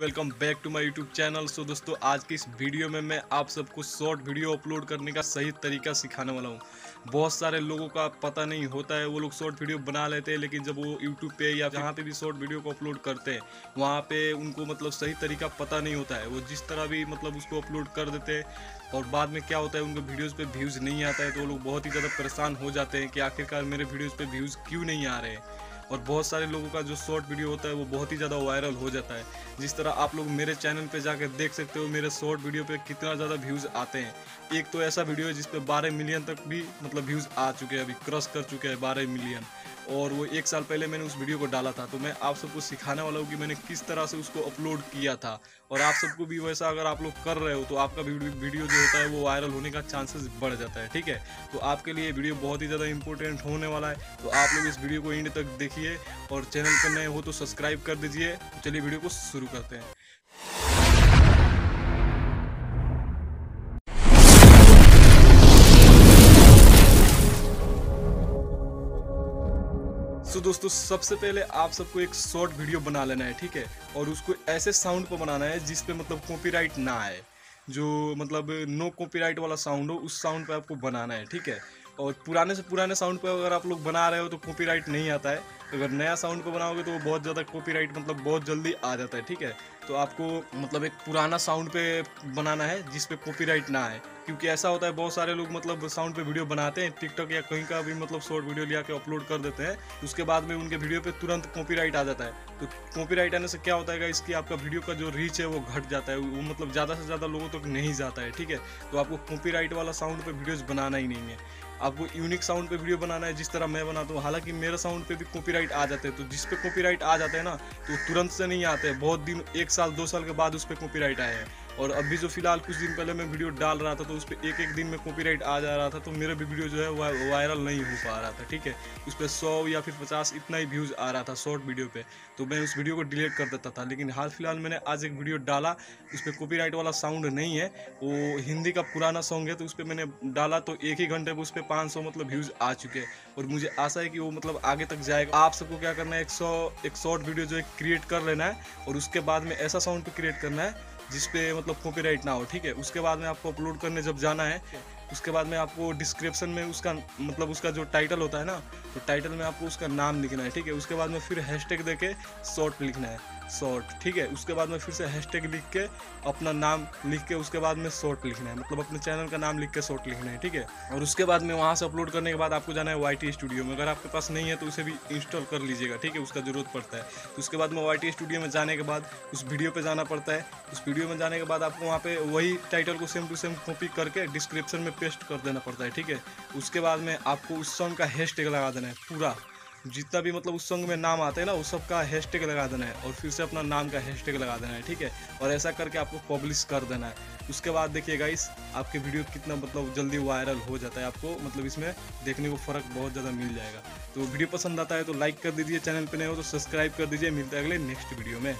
Welcome back to my YouTube channel. So दोस्तों, आज की इस वीडियो में मैं आप सबको शॉर्ट वीडियो अपलोड करने का सही तरीका सिखाने वाला हूँ। बहुत सारे लोगों का पता नहीं होता है, वो लोग शॉर्ट वीडियो बना लेते हैं, लेकिन जब वो यूट्यूब पे या जहाँ पे भी शॉर्ट वीडियो को अपलोड करते हैं, वहाँ पे उनको मतलब सही तरीका पता नहीं होता है। वो जिस तरह भी मतलब उसको अपलोड कर देते हैं और बाद में क्या होता है, उनको वीडियोज़ पर व्यूज़ नहीं आता है तो वो लोग बहुत ही ज़्यादा परेशान हो जाते हैं कि आखिरकार मेरे वीडियोज़ पर व्यूज़ क्यों नहीं आ रहे हैं। और बहुत सारे लोगों का जो शॉर्ट वीडियो होता है वो बहुत ही ज़्यादा वायरल हो जाता है। जिस तरह आप लोग मेरे चैनल पे जाकर देख सकते हो, मेरे शॉर्ट वीडियो पे कितना ज़्यादा व्यूज़ आते हैं। एक तो ऐसा वीडियो है जिसपे बारह 12 मिलियन तक भी मतलब व्यूज़ आ चुके हैं, अभी क्रॉस कर चुके हैं 12 मिलियन और वो एक साल पहले मैंने उस वीडियो को डाला था तो मैं आप सबको सिखाने वाला हूँ कि मैंने किस तरह से उसको अपलोड किया था। और आप सबको भी वैसा अगर आप लोग कर रहे हो तो आपका वीडियो जो होता है वो वायरल होने का चांसेस बढ़ जाता है, ठीक है? तो आपके लिए वीडियो बहुत ही ज़्यादा इंपॉर्टेंट होने वाला है। तो आप लोग इस वीडियो को एंड तक देखिए और चैनल पर नए हो तो सब्सक्राइब कर दीजिए। चलिए वीडियो को शुरू करते हैं। So, दोस्तों सबसे पहले आप सबको एक शॉर्ट वीडियो बना लेना है ठीक है? और उसको ऐसे साउंड पर बनाना है जिस पे मतलब कॉपीराइट ना आए। जो मतलब नो कॉपीराइट वाला साउंड हो उस साउंड पे आपको बनाना है ठीक है? और पुराने से पुराने साउंड पे अगर आप लोग बना रहे हो तो कॉपीराइट नहीं आता है। अगर नया साउंड पे बनाओगे तो वो बहुत ज़्यादा कॉपीराइट मतलब बहुत जल्दी आ जाता है ठीक है? तो आपको मतलब एक पुराना साउंड पे बनाना है जिस पे कॉपीराइट ना आए। क्योंकि ऐसा होता है, बहुत सारे लोग मतलब साउंड पे वीडियो बनाते हैं टिकटॉक या कहीं का भी मतलब शॉर्ट वीडियो लिया के अपलोड कर देते हैं, उसके बाद में उनके वीडियो पे तुरंत कॉपीराइट आ जाता है। तो कॉपीराइट आने से क्या होता है इसकी आपका वीडियो का जो रीच है, वो घट जाता है, वो मतलब ज़्यादा से ज़्यादा लोगों तक तो नहीं जाता है, ठीक है? तो आपको कॉपीराइट वाला साउंड पे वीडियोज़ बनाना ही नहीं है। आपको यूनिक साउंड पे वीडियो बनाना है, जिस तरह मैं बनाता हूँ, हालाँकि मेरे साउंड पे भी कॉपीराइट आ जाते हैं तो जिस पे कॉपीराइट आ जाते हैं ना तो तुरंत से नहीं आते बहुत दिन, एक साल, दो साल के बाद उस पर कॉपीराइट आए हैं। और अभी जो फ़िलहाल कुछ दिन पहले मैं वीडियो डाल रहा था तो उस पर एक एक दिन में कॉपीराइट आ जा रहा था तो मेरा भी वीडियो जो है वायरल नहीं हो पा रहा था, ठीक है? उस पर सौ या फिर पचास इतना ही व्यूज़ आ रहा था शॉर्ट वीडियो पे तो मैं उस वीडियो को डिलीट कर देता था। लेकिन हाल फ़िलहाल मैंने आज एक वीडियो डाला, उस पर कॉपी वाला साउंड नहीं है, वो हिंदी का पुराना सॉन्ग है तो उस पर मैंने डाला तो एक ही घंटे में उस पर पाँच सौ मतलब व्यूज़ आ चुके हैं। और मुझे आशा है कि वो मतलब आगे तक जाएगा। आप सबको क्या करना है, एक सौ, एक शॉर्ट वीडियो जो है क्रिएट कर लेना है, और उसके बाद में ऐसा साउंड पे क्रिएट करना है जिस पे मतलब कॉपीराइट ना हो, ठीक है? उसके बाद में आपको अपलोड करने जब जाना है उसके बाद में आपको डिस्क्रिप्शन में उसका मतलब उसका जो टाइटल होता है ना तो टाइटल में आपको उसका नाम लिखना है, ठीक है? उसके बाद में फिर हैशटैग दे के शॉर्ट लिखना है शॉर्ट ठीक है? उसके बाद में फिर से हैशटैग लिख के अपना नाम लिख के उसके बाद में शॉर्ट लिखना है मतलब अपने चैनल का नाम लिख के शॉर्ट लिखना है, ठीक है? और उसके बाद में वहाँ से अपलोड करने के बाद आपको जाना है YT स्टूडियो में। अगर आपके पास नहीं है तो उसे भी इंस्टॉल कर लीजिएगा, ठीक है? उसका ज़रूरत पड़ता है। तो उसके बाद में YT स्टूडियो में जाने के बाद उस वीडियो पर जाना पड़ता है। उस वीडियो में जाने के बाद आपको वहाँ पे वही टाइटल को सेम टू सेम कॉपी करके डिस्क्रिप्शन में पेस्ट कर देना पड़ता है, ठीक है? उसके बाद में आपको उस सॉन्ग का हैश लगा देना है, पूरा। जितना भी मतलब उस सॉन्ग में नाम आते हैं ना उस सब का हैशटैग लगा देना है और फिर से अपना नाम का हैशटैग लगा देना है, ठीक है? और ऐसा करके आपको पब्लिश कर देना है। उसके बाद देखिएगा इस आपके वीडियो कितना मतलब जल्दी वायरल हो जाता है आपको मतलब इसमें देखने को फ़र्क बहुत ज़्यादा मिल जाएगा। तो वीडियो पसंद आता है तो लाइक कर दीजिए चैनल पर नहीं हो तो सब्सक्राइब कर दीजिए। मिलता है अगले नेक्स्ट वीडियो में।